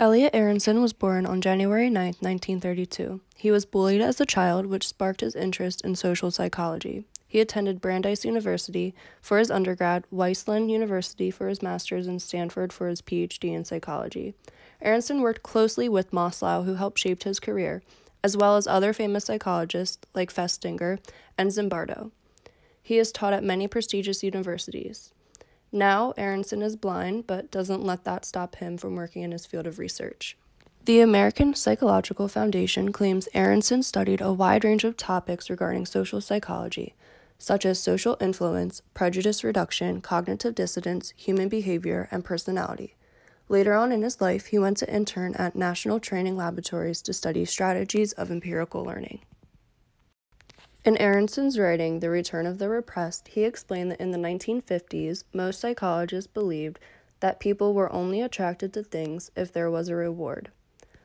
Elliot Aronson was born on January 9, 1932. He was bullied as a child, which sparked his interest in social psychology. He attended Brandeis University for his undergrad, Wesleyan University for his master's, and Stanford for his PhD in psychology. Aronson worked closely with Maslow, who helped shape his career, as well as other famous psychologists like Festinger and Zimbardo. He has taught at many prestigious universities. Now, Aronson is blind, but doesn't let that stop him from working in his field of research. The American Psychological Foundation claims Aronson studied a wide range of topics regarding social psychology, such as social influence, prejudice reduction, cognitive dissonance, human behavior, and personality. Later on in his life, he went to intern at National Training Laboratories to study strategies of empirical learning. In Aronson's writing, The Return of the Repressed, he explained that in the 1950s, most psychologists believed that people were only attracted to things if there was a reward.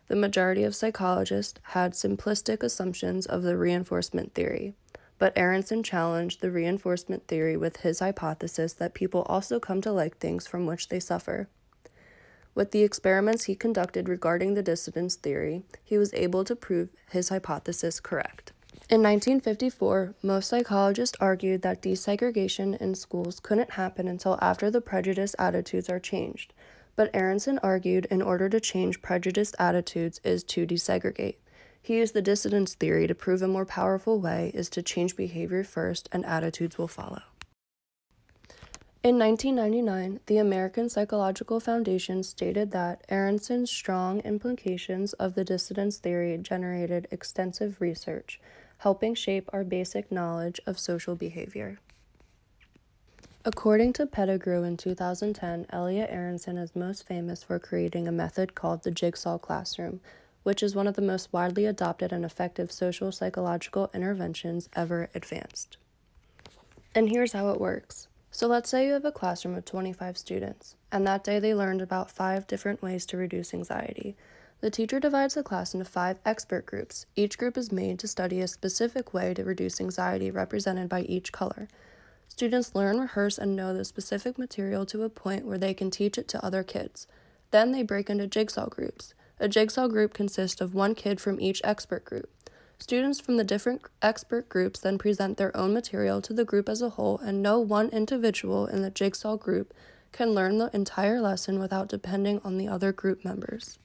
The majority of psychologists had simplistic assumptions of the reinforcement theory, but Aronson challenged the reinforcement theory with his hypothesis that people also come to like things from which they suffer. With the experiments he conducted regarding the dissonance theory, he was able to prove his hypothesis correct. In 1954, most psychologists argued that desegregation in schools couldn't happen until after the prejudiced attitudes are changed. But Aronson argued in order to change prejudiced attitudes is to desegregate. He used the dissonance theory to prove a more powerful way is to change behavior first and attitudes will follow. In 1999, the American Psychological Foundation stated that Aronson's strong implications of the dissonance theory generated extensive research helping shape our basic knowledge of social behavior. According to Pettigrew in 2010, Elliot Aronson is most famous for creating a method called the jigsaw classroom, which is one of the most widely adopted and effective social psychological interventions ever advanced. And here's how it works. So let's say you have a classroom of 25 students, and that day they learned about five different ways to reduce anxiety. The teacher divides the class into five expert groups. Each group is made to study a specific way to reduce anxiety represented by each color. Students learn, rehearse, and know the specific material to a point where they can teach it to other kids. Then they break into jigsaw groups. A jigsaw group consists of one kid from each expert group. Students from the different expert groups then present their own material to the group as a whole, and no one individual in the jigsaw group can learn the entire lesson without depending on the other group members.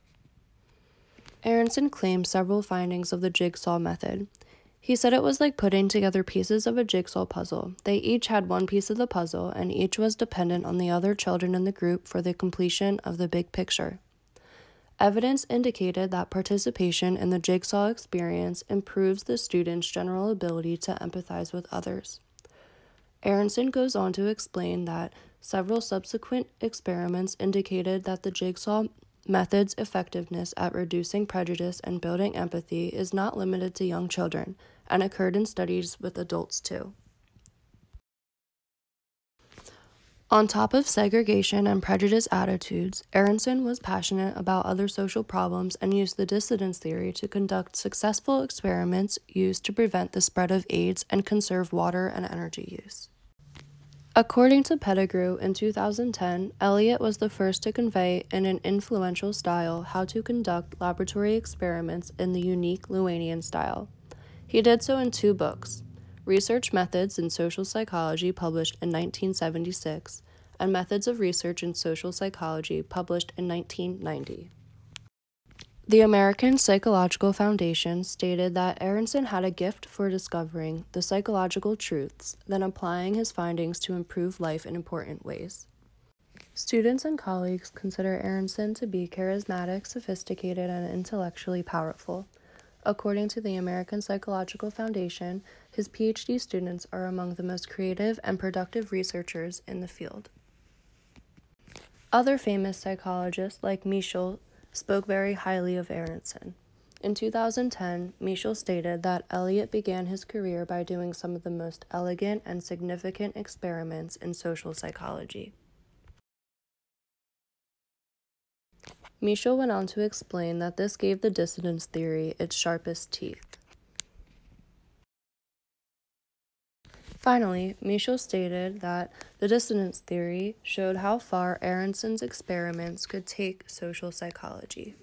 Aronson claimed several findings of the jigsaw method. He said it was like putting together pieces of a jigsaw puzzle. They each had one piece of the puzzle, and each was dependent on the other children in the group for the completion of the big picture. Evidence indicated that participation in the jigsaw experience improves the student's general ability to empathize with others. Aronson goes on to explain that several subsequent experiments indicated that the jigsaw method's effectiveness at reducing prejudice and building empathy is not limited to young children and occurred in studies with adults too. On top of segregation and prejudice attitudes, Aronson was passionate about other social problems and used the dissonance theory to conduct successful experiments used to prevent the spread of AIDS and conserve water and energy use. According to Pettigrew in 2010, Elliot was the first to convey in an influential style how to conduct laboratory experiments in the unique Lewinian style. He did so in two books Research Methods in Social Psychology, published in 1976, and Methods of Research in Social Psychology, published in 1990. The American Psychological Foundation stated that Aronson had a gift for discovering the psychological truths, then applying his findings to improve life in important ways. Students and colleagues consider Aronson to be charismatic, sophisticated, and intellectually powerful. According to the American Psychological Foundation, his PhD students are among the most creative and productive researchers in the field. Other famous psychologists like Mischel spoke very highly of Aronson. In 2010, Mischel stated that Elliot began his career by doing some of the most elegant and significant experiments in social psychology. Mischel went on to explain that this gave the dissonance theory its sharpest teeth. Finally, Mischel stated that the dissonance theory showed how far Aronson's experiments could take social psychology.